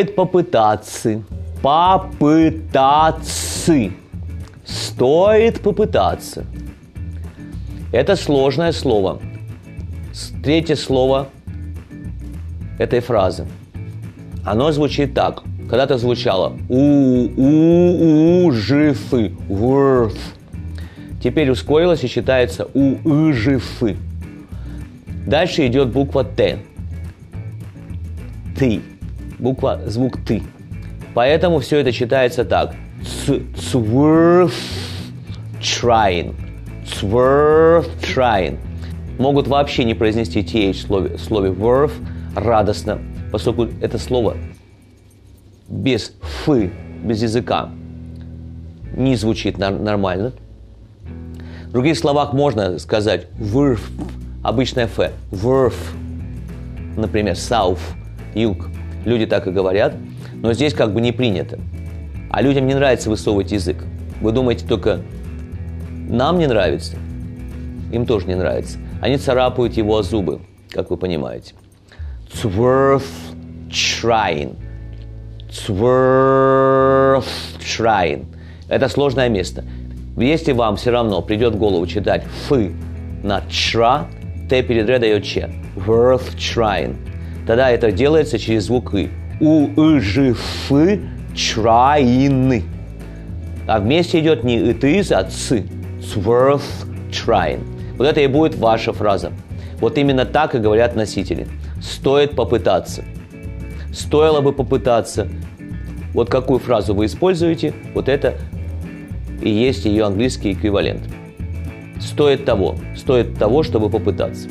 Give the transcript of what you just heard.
Стоит попытаться. Попытаться. Стоит попытаться. Это сложное слово. Третье слово этой фразы. Оно звучит так. Когда-то звучало у у у жифы worth. Теперь ускорилось и читается у и жифы. Дальше идет буква Т. Ты. Буква, звук ты. Поэтому все это читается так. Worth trying. Worth trying. Могут вообще не произнести th в слове, слове worth радостно, поскольку это слово без фы, без языка не звучит нормально. В других словах можно сказать worth, обычное ф, worth, например, south, юг. Люди так и говорят, но здесь как бы не принято. А людям не нравится высовывать язык. Вы думаете только, нам не нравится? Им тоже не нравится. Они царапают его о зубы, как вы понимаете. It's worth trying. It's worth trying. Это сложное место. Если вам все равно придет в голову читать фы на чра, т перед ре дает че. Worth trying. Тогда это делается через звук и. У, и, ж, фы, trying. А вместе идет не it is, а ц. It's worth trying. Вот это и будет ваша фраза. Вот именно так и говорят носители. Стоит попытаться. Стоило бы попытаться. Вот какую фразу вы используете, вот это и есть ее английский эквивалент. Стоит того, стоит того, чтобы попытаться.